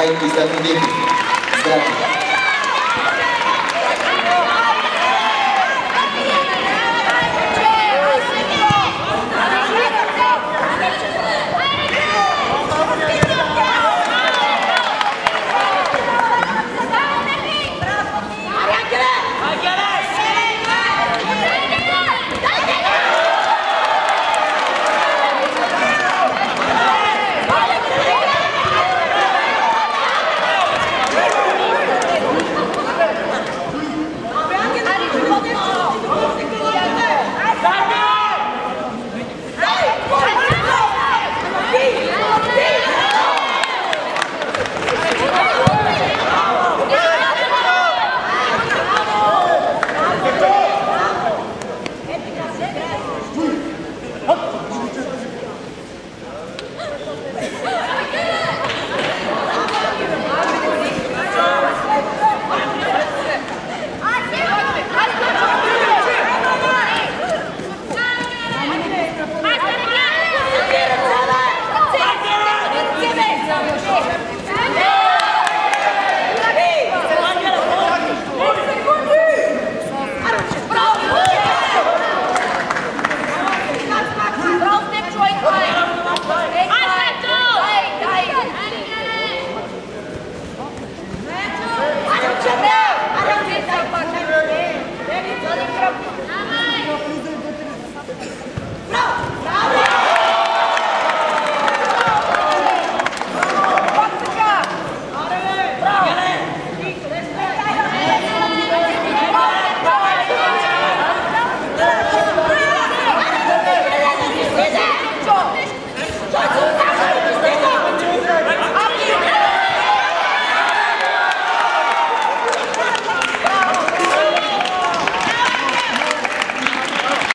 Михай і Західник. Здравствуйте.